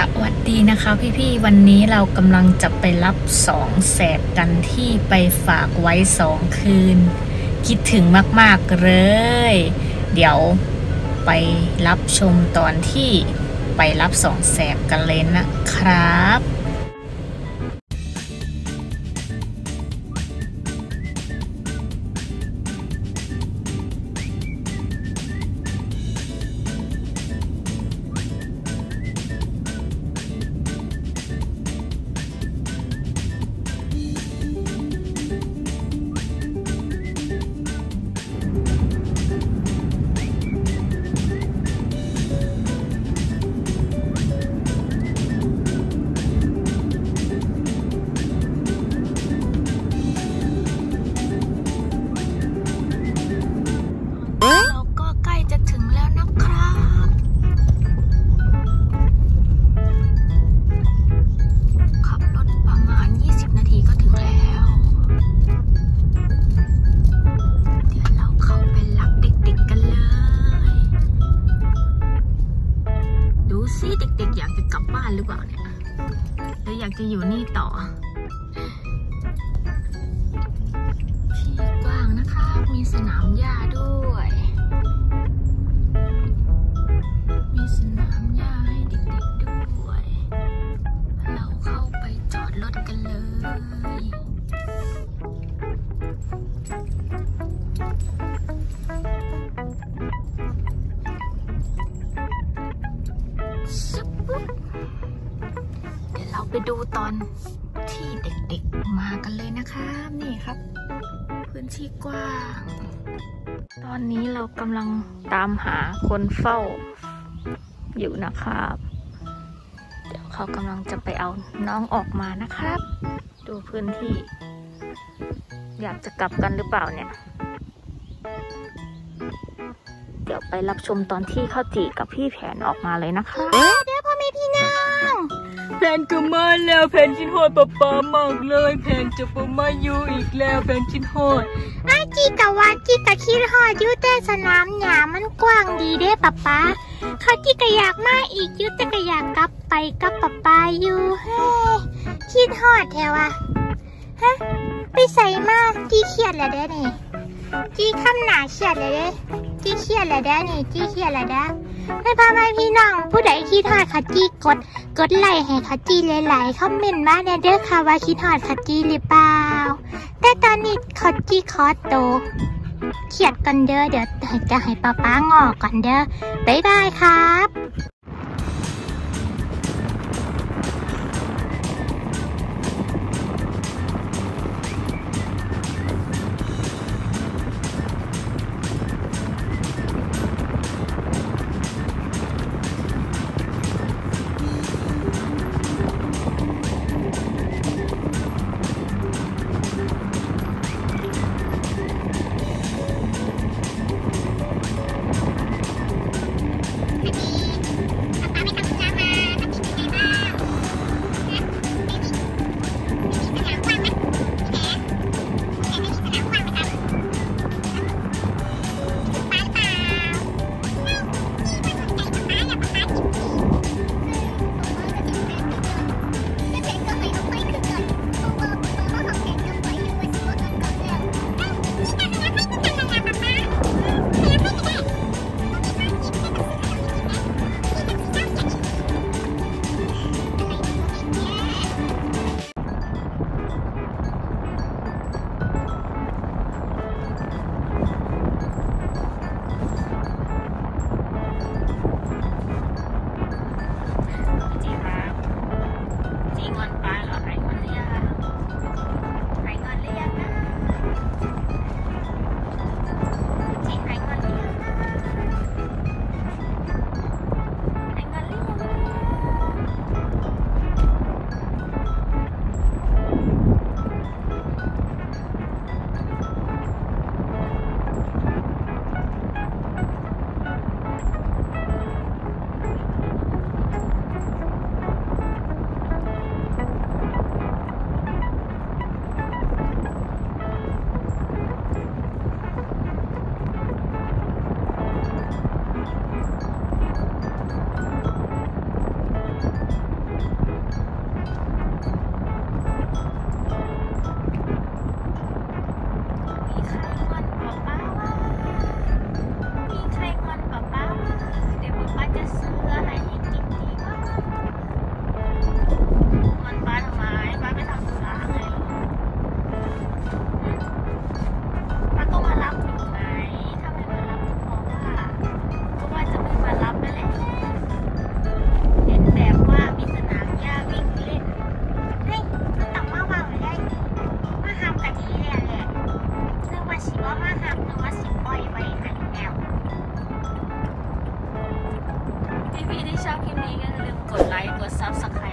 สวัสดีนะคะพี่ๆ วันนี้เรากำลังจะไปรับสองแสบกันที่ไปฝากไว้สองคืน คิดถึงมากๆเลย เดี๋ยวไปรับชมตอนที่ไปรับสองแสบกันเลยนะครับ ซิเด็กๆ อยากจะกลับบ้านหรือเปล่าเนี่ยหรืออยากจะอยู่นี่ต่อที่กว้างนะคะ มีสนามหญ้าด้วย ดูตอนที่เด็กๆมากันเลยนะคะนี่ครับ พื้นที่กว้าง ตอนนี้เรากำลังตามหาคนเฝ้าอยู่นะครับ เดี๋ยวเขากำลังจะไปเอาน้องออกมานะครับ ดูพื้นที่ อยากจะกลับกันหรือเปล่าเนี่ย เดี๋ยวไปรับชมตอนที่ข้าวจีกับพี่แผนออกมาเลยนะคะ แผนก็มาแล้วแผนชิ้นโหดป๊าป๊ามากเลยแผนจะปมาอยู่อีกแล้วแผนชิ้นโหดไอ้จีกะว่าจีกะคิดฮอดยูแต่สนามหญ้ามันกว้างดีเด้ป๊าป๊าเขาจีกะอยากมาอีกยูแต่ก็อยากกลับไปกับป๊าป๊าอยู่เฮ้คิดฮอดแถวอะฮะไปใส่มาจีเครียดแล้วเด้นี่จีคำหนาเครียดเลยเด้จีเครียดแล้วเด้นี่จีเครียดแล้วเด้ให้พ่อแม่พี่น้องผู้ใดคิดฮอดเขาจีกด กดไลค์ให้คัจีหลายๆคอมเมนต์มาแน่เด้อค่ะว่าคิดหอดคัจีหรือเปล่า แต่ตอนนี้คัจีคอโตเขียดกันเด้อเดี๋ยวจะให้ป้าป้างอก่อนเด้อบ๊ายบายค่ะ คลิปนี้ก็อย่าลืมกดไลค์ กดซับสไคร